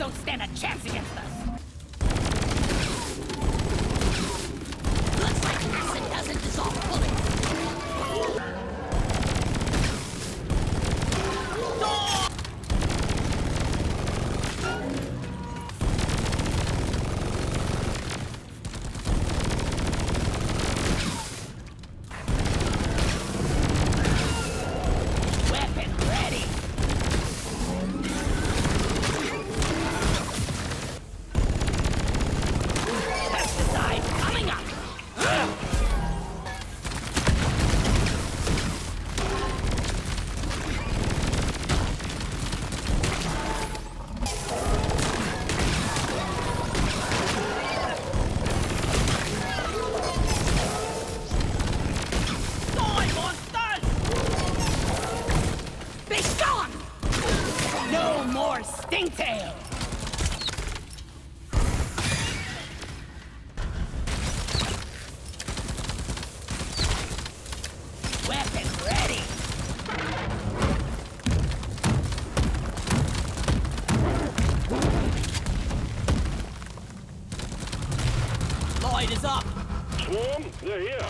don't stand a chance against us! Your stinktail! Weapon ready! Lloyd is up! Swarm, they're here.